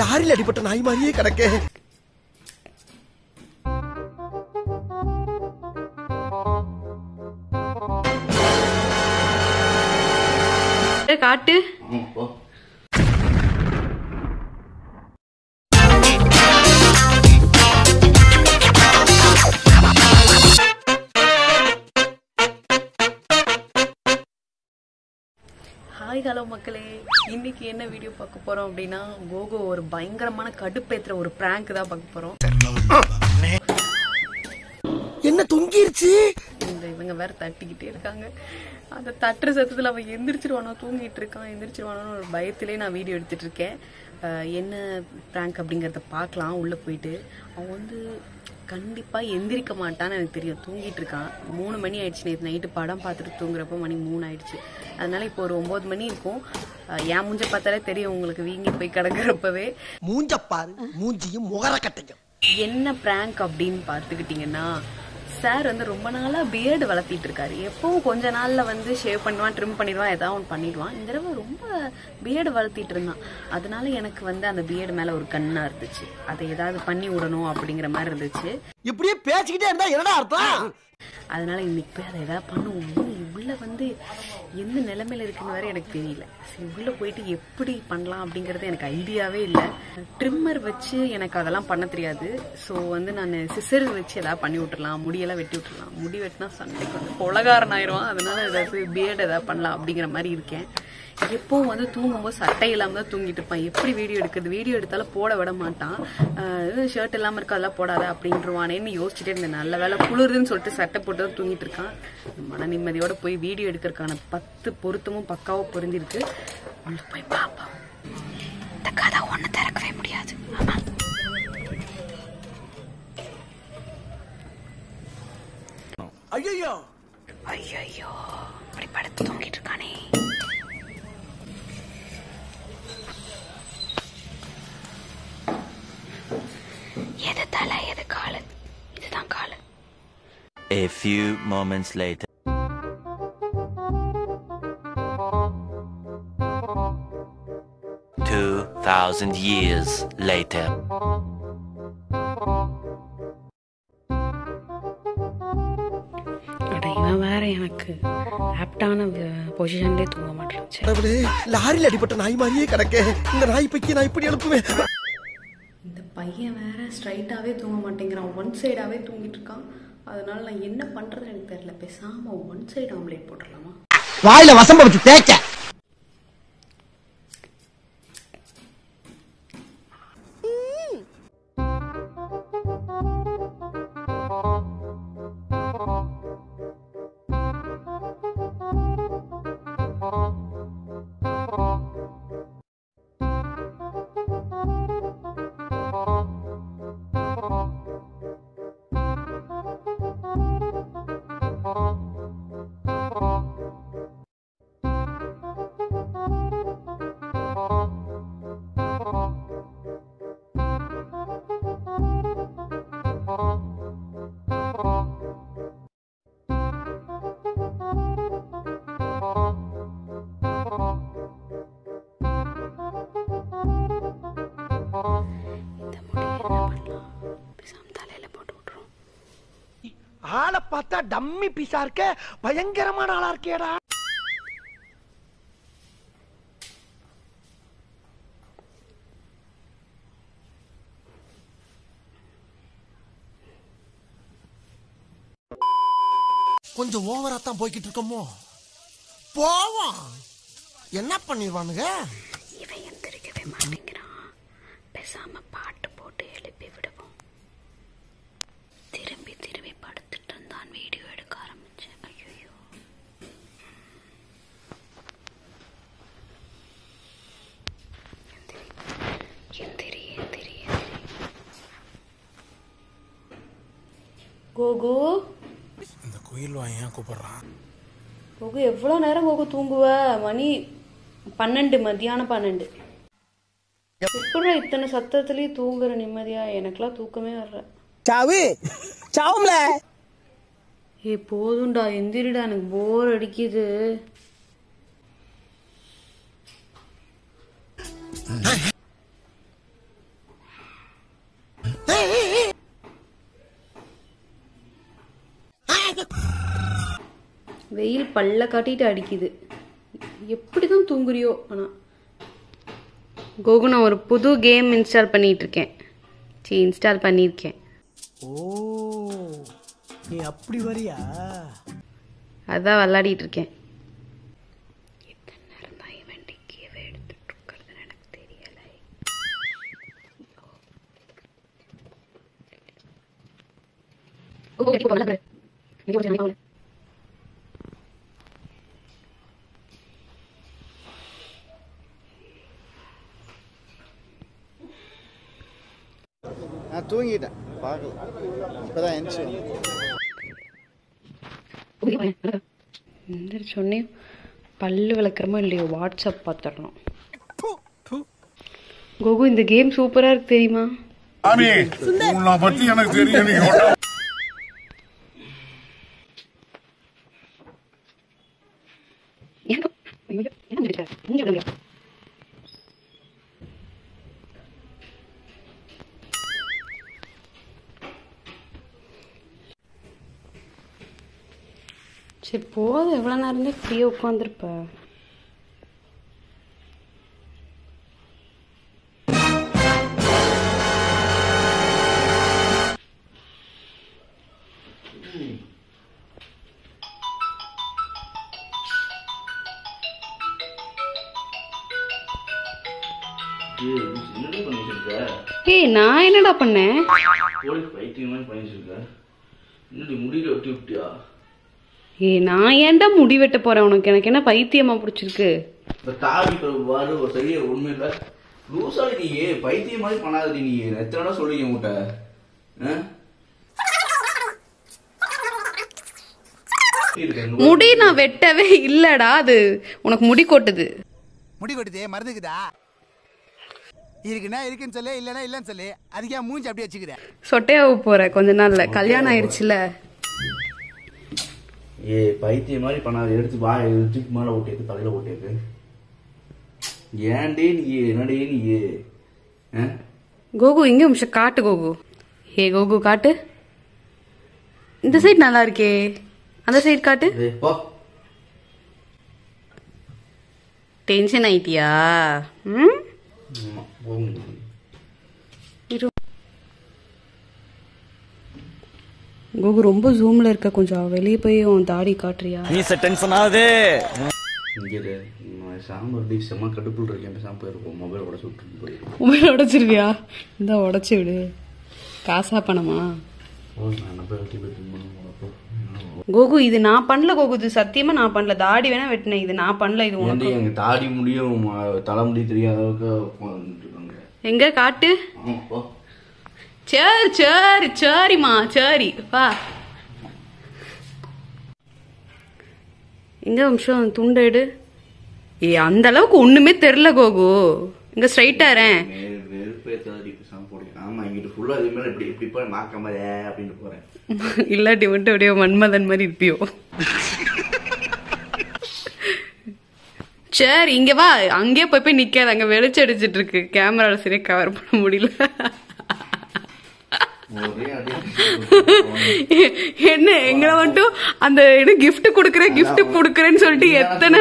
லாரியில் அடிபட்ட நாய் மாதிரியே கிடக்கே. காட்டு. ஹாய் ஹலோ மக்களே. இன்னைக்கு என்ன வீடியோ பார்க்க போறோம் அப்படின்னா கோகோ ஒரு பயங்கரமான கடுப்பேத்துற ஒரு prank தான் பார்க்க போறோம். என்ன தொங்கிருச்சு? இந்த இவங்க வேற தட்டிக்கிட்டே இருக்காங்க. அந்த தட்டுற சத்தத்துல அவன் எந்திரிச்சிருவானோ தூங்கிட்டு இருக்கான் எந்திரிச்சிருவானோ ஒரு பயத்திலே நான் வீடியோ எடுத்துட்டு இருக்கேன். என்ன ப்ராங்க் அப்படிங்கறத பார்க்கலாம் உள்ள போயிட்டு. அவன் வந்து கண்டிப்பா எந்திரிக்க மாட்டான்னு எனக்கு தெரியும். தூங்கிட்டு இருக்கான். மூணு மணி ஆயிடுச்சு நேற்று நைட்டு படம் பார்த்துட்டு தூங்குறப்ப மணி மூணு ஆயிடுச்சு. அதனால இப்போ ஒரு ஒன்பது மணி இருக்கும். என் மூஞ்ச பார்த்தாலே தெரியும் உங்களுக்கு வீங்கி போய் கிடக்குறப்பவே. மூஞ்சப்பாரு மூஞ்சியும் முகர கட்டையும் என்ன பிராங்க் அப்படின்னு பார்த்துக்கிட்டிங்கன்னா சார் வந்து ரொம்ப நாளா பியர்டு வளர்த்திட்டு இருக்காரு. எப்பவும் கொஞ்ச நாள்ல வந்து ஷேவ் பண்ணுவான் ட்ரிம் பண்ணிடுவான் ஏதாவது ஒன்று பண்ணிடுவான். இந்த தடவை ரொம்ப பியர்டு வளர்த்திட்டு இருந்தான். அதனால எனக்கு வந்து அந்த பியர்டு மேல ஒரு கண்ணா இருந்துச்சு. அதை ஏதாவது பண்ணி விடணும் அப்படிங்கிற மாதிரி இருந்துச்சு. இப்படியே பேசிக்கிட்டே இருந்தா என்னடா அர்த்தம்? அதனால இன்னைக்கு போய் அதை ஏதாவது பண்ணுவோம். உள்ள வந்து எந்த நிலமையில இருக்குன்னு வேற எனக்கு தெரியல. சரி உள்ள போயிட்டு எப்படி பண்ணலாம் அப்படிங்கறது எனக்கு ஐடியாவே இல்லை. ட்ரிம்மர் வச்சு எனக்கு அதெல்லாம் பண்ண தெரியாது. ஸோ வந்து நான் சிசர் வச்சு ஏதாவது பண்ணி விட்டுறலாம் முடியெல்லாம் வெட்டி விட்டுறலாம். முடி வெட்டினா சண்டைக்கு வந்து பொலகாரன் ஆயிரும் அதனால ஏதாவது பியர்டு ஏதாவது பண்ணலாம் அப்படிங்கிற மாதிரி இருக்கேன். எப்பவும் வந்து தூங்கும்போது சட்டை இல்லாம தான் தூங்கிட்டு இருப்பான். எப்படி வீடியோ எடுக்கிறது? வீடியோ எடுத்தாலும் போட விட மாட்டான். ஷர்ட் இல்லாம இருக்கு அதெல்லாம் போடாத அப்படின்றவானேன்னு யோசிச்சுட்டே இருந்தேன். நல்ல வேலை குளிருதுன்னு சொல்லிட்டு சட்டை போட்டு தான் தூங்கிட்டு இருக்கான். மன நிம்மதியோட போய் வீடியோ எடுக்கிறதுக்கான பத்து பொருத்தமும் பக்காவா பொருந்திருக்கு. உள்ள போய் பார்ப்போம். இந்த கதை ஒண்ணு திறக்கவே முடியாது. ஆமா. ஐயோ ஐயோ அப்படி படுத்து தூங்கிட்டு இருக்கானே. A few moments later. Two thousand years later. இவன் வேற எனக்கு ஆப்டான பொசிஷன்லேயே தூங்க மாட்டேன் லாரியில் அடிபட்ட நாய் மாதிரியே கிடக்கே. இந்த நாய் பைக்கி நான் இப்படி எழுப்புவேன் இந்த பையன் வேற ஸ்ட்ரைட்டாவே தூங்க மாட்டேங்கிறான். ஒன் சைடாவே தூங்கிட்டு இருக்கான். அதனால நான் என்ன பண்றதுன்னு எனக்கு தெரியல. பேசாம ஒன் சைடு ஆம்லேட் போட்டுடலாமா வாயில வசம்ப வச்சு தேய்க்க. ஆளை பார்த்தா டம்மி பீஸா இருக்க பயங்கரமான ஆளா இருக்கேடா கொஞ்சம் ஓவரா தான் போய்கிட்டு இருக்கோமோ? போவோம். என்ன பண்ணிடுவானுங்க இவன் எந்திரிக்கவே மாட்டேங்கிறான் பேசாம பாட்டு போட்டு எழுப்பி விடுவோம் திரும்பி திரும்பி படுத்துட்டு இருந்தான் வீடியோ எடுக்க ஆரம்பிச்சேன் ஐயோ எந்திரி கோகு. இந்த குயில் வாயன் கூப்பிடுறான் கோகு எவ்வளோ நேரம் கோகு தூங்குவ? மணி பன்னெண்டு மத்தியானம் பன்னெண்டு. எப்படி இத்தனை சத்தத்துலயும் தூங்குற நிம்மதியா? எனக்கெல்லாம் தூக்கமே வர்ற சாவு சாவும்ல. ஏ போதும்டா எந்திரிடா எனக்கு போர் அடிக்குது. பல்ல காட்டிட்டு அடிக்குது எப்படி தான் தூங்குறியோ ஆனால் கோகு நான் ஒரு புது கேம் இன்ஸ்டால் பண்ணிட்டு இருக்கேன் சரி இன்ஸ்டால் பண்ணியிருக்கேன் ஓ நீ அப்படி வரியா அதான் விளையாடிட்டு இருக்கேன் எத்தனை நேரம் தான் இவன் டிக்கியவே எடுத்துட்டு இருக்கிறதுன்னு எனக்கு தெரியல நான் தூங்கிட்டேன். பார்க்கல. இப்போதான் எந்திரிச்சு எந்திரிச்ச உடனே பல்லு விளக்குறமோ இல்லையோ வாட்ஸ்அப் பார்த்துடணும். கோகு இந்த கேம் சூப்பரா இருக்கு தெரியுமா? எனக்கு தெரியும் நீங்க ஒண்ணும் சரி போதும். எவ்வளோ நேரம் ஃப்ரீயாக உட்காந்துருப்ப ஏய் நான் என்னடா பண்ணேன்? பைத்தியம் மாதிரி பண்ணிட்டு இருக்க. என்னடி முடியல ஒட்டி விட்டியா? ஏய் நான் ஏன்டா முடி வெட்ட போறேன் உனக்கு? எனக்கு என்ன பைத்தியமா பிடிச்சிருக்கு? தாடி வாரு ஒரு சரியா ஒண்ணும் இல்ல லூசாடி நீ பைத்தியம் மாதிரி பண்ணாதடி நீ. எத்தனை? இருக்கு, இந்த முடி நான் வெட்டவே இல்லடா அது. உனக்கு முடி கொட்டுது. முடி கொட்டுதே மருந்துக்குதா? இருக்குன்னா இருக்குன்னு சொல்லு இல்லைன்னா இல்லைன்னு சொல்லு. அதுக்கே மூஞ்சி அப்படியே வச்சுக்கிறேன் சொட்டையாக போற கொஞ்ச நாள்ல. கல்யாணம் ஆயிடுச்சுல ஏய் பைத்தியம் மாதிரி பண்ணாத எடுத்து வா தூக்கி மேல ஓட்டியது தலையில ஓட்டியது ஏன்டே நீ என்னடே நீ? கோகு இங்க நிமிஷம் காட்டு கோகு. ஹே கோகு காட்டு. இந்த சைடு நல்லா இருக்கே. அந்த சைடு காட்டு. டென்ஷன் ஆயிட்டியா? ம் ஆமா, போங்க. கோகு ரொம்ப ஜூம்ல இருக்க கொஞ்சம் வெளியே போய் உன் தாடி காட்டுறியா? இங்க இரு. நான் சாம்பார் டீ செம்ம கடுப்புல இருக்கேன் பேசாம போயிருப்போம் மொபைல் உடச்சு விட்டுட்டு போயிருப்போம் மொபைல் உடைச்சிருவியா? இந்த உடைச்சு விடு. காசா பணமா வெட்டி கோகு இது நான் பண்ணல கோகு. இது சத்தியமா நான் பண்ணல. தாடி வேணா வெட்டினேன். இது நான் பண்ணல இது உனக்கு. எங்க தாடி முடியும் ம- தலைமுடி தெரியாத அளவுக்கு எங்க? காட்டு. சரி சரி சரிம்மா சரி. வா. எங்க நிமிஷம் துண்டு எடு. ஏ அந்த அளவுக்கு ஒண்ணுமே தெரியல கோகு. இங்க போறேன். இல்லாட்டி மட்டும் அப்படியே மன்மதன் மாதிரி இருப்பியோ. சரி இங்க வா. அங்கேயே போய் போய் நிக்காத. அங்க வெளிச்சம் அடிச்சிட்டு இருக்கு. கேமரால சரியா கவர் பண்ண முடியல. என்ன எங்களை மட்டும் அந்த இது gift கொடுக்குறேன் gift கொடுக்குறேன்னு சொல்லிட்டு எத்தனை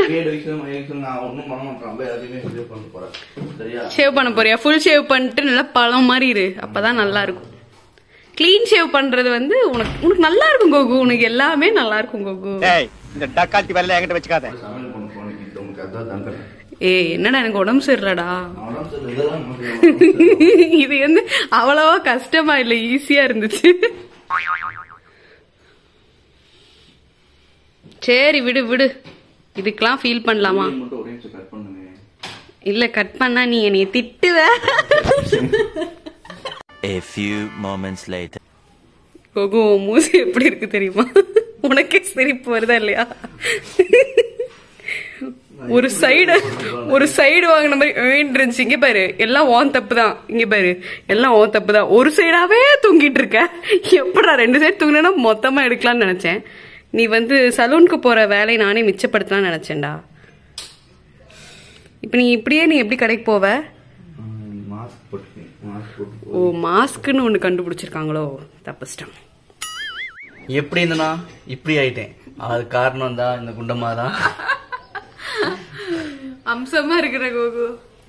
ஷேவ் பண்ண போறியா? ஃபுல் ஷேவ் பண்ணிட்டு நல்லா பழம் மாதிரி இரு. அப்பதான் நல்லா இருக்கும். க்ளீன் ஷேவ் பண்றது வந்து உனக்கு உனக்கு நல்லா இருக்கும் கோகு. உனக்கு எல்லாமே நல்லா இருக்கும் கோகு. ஏய் இந்த டக்கால்ட்டி வேலை என்கிட்ட வச்சுக்காத. ஏய் என்னடா எனக்கு உடம்பு சரியில்லடா? இது வந்து அவ்வளவா கஷ்டமா இல்ல ஈஸியா இருந்துச்சு. சரி விடு விடு. இதுக்கெல்லாம் ஃபீல் பண்ணலாமா? இல்ல கட் பண்ணா நீ என்னைய திட்டுவ. A few moments later. கோகு மூசி எப்படி இருக்கு தெரியுமா? உனக்கே சிரிப்பு வருதா இல்லையா? ஒரு சைடு ஒரு சைடு வாங்கின மாதிரி ஏன்னு இருந்துச்சு. இங்க பாரு எல்லாம் ஓன் தப்பு தான் இங்க பாரு எல்லாம் ஓன் தப்பு தான் ஒரு சைடாவே தூங்கிட்டு இருக்க. எப்படா ரெண்டு சைடு தூங்கினா மொத்தமா எடுக்கலாம்னு நினைச்சேன். நீ வந்து சலூனுக்கு போற வேலையை நானே மிச்சப்படுத்தலாம்னு நினைச்சேன்டா. இப்ப நீ இப்படியே நீ எப்படி கடைக்கு போவ? மாஸ்க் போட்டுக்கேன் மாஸ்க் போட்டு ஓ மாஸ்க்குன்னு ஒண்ணு கண்டுபிடிச்சிருக்காங்களோ? தப்பிச்சிட்டான். எப்படி இருந்தனா இப்படி ஆயிட்டேன். அது காரணம் தான் இந்த குண்டம்மா தான் அம்சமா இருக்கிற கோகு.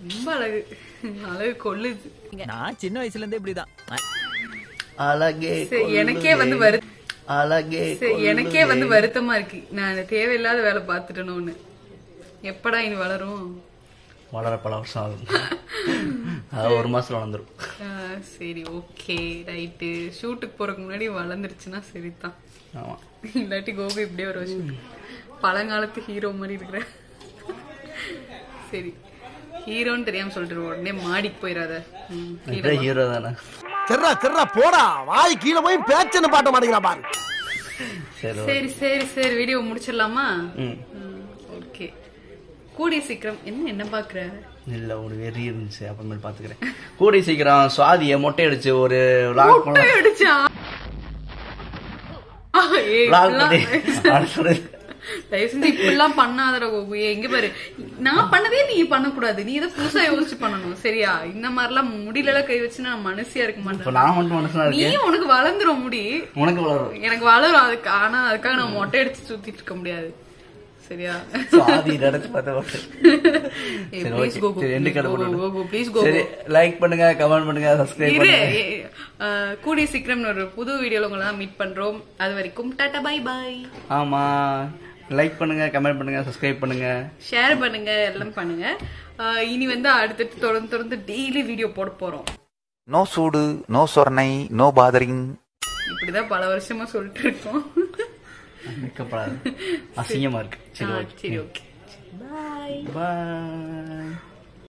ரொம்ப அழகு. அழகு கொள்ளுது. நான் சின்ன வயசுல இருந்தே இப்படிதான். அழகே எனக்கே வந்து வரு அழகே எனக்கே வந்து வருத்தமா இருக்கு. நான் தேவையில்லாத வேலை பார்த்துட்டேனோன்னு. எப்படா இனி வளரும்? வளர பல வருஷம் ஆகும் அது ஒரு மாசத்துல வளர்ந்துரும். சரி ஓகே ரைட்டு. ஷூட்டுக்கு போறதுக்கு முன்னாடி வளர்ந்துருச்சுன்னா சரிதான். ஆமா. இல்லாட்டி கோபி இப்படியே ஒரு வருஷம். பழங்காலத்து ஹீரோ மாதிரி இருக்கிற. சரி. ஹீரோன்னு தெரியாம சொல்லிட்டு உடனே மாடிக்கு போயிடாத ஹீரோ தானே. சரிடா சரிடா போடா. வாய் கீழே போய் பேச்சன்னு பாட்ட மாட்டேங்கிறா பாரு. சரி சரி சரி வீடியோ முடிச்சிடலாமா? ஓகே. கூடிய சீக்கிரம். என்ன என்ன பாக்குற? இல்ல ஒரு வெறி இருந்துச்சு. அப்புறமேல் பாத்துக்கிறேன். கூடி சீக்கிரம் சுவாதிய மொட்டை அடிச்சு ஒரு. அடிச்சா? தயவு செஞ்சு இப்படிலாம் பண்ணாதடா கோபு. எங்க பாரு. நான் பண்ணதே நீ பண்ணக்கூடாது. நீ இதை புதுசா யோசிச்சு பண்ணணும். சரியா? இந்த மாதிரிலாம் முடியல கை வச்சு நான் மனசியா இருக்க மாட்டேன். நீ உனக்கு வளர்ந்துரும் முடி. உனக்கு வளரும். எனக்கு வளரும். அதுக்கு ஆனா அதுக்காக நான் மொட்டை அடிச்சு சுத்திட்டு இருக்க முடியாது. சரியா? கடை சரி go. லைக் பண்ணுங்க கமெண்ட் பண்ணுங்க சப்ஸ்கிரைப் பண்ணுங்க. கூடிய சீக்கிரம் ஒரு புது வீடியோல உங்களை மீட் பண்றோம். அது வரைக்கும் டாடா பை பை ஆமா. லைக் பண்ணுங்க கமெண்ட் பண்ணுங்க சப்ஸ்கிரைப் பண்ணுங்க. ஷேர் பண்ணுங்க எல்லாம் பண்ணுங்க. இனி வந்து அடுத்தடுத்து தொடர்ந்து தொடர்ந்து டெய்லி வீடியோ போட போறோம். நோ சூடு நோ சொர்ணை நோ பாதரிங். இப்படிதான் பல வருஷமா சொல்லிட்டு இருக்கோம். அசிங்கமா இருக்கு. சரி ஓகே பாய் பாய்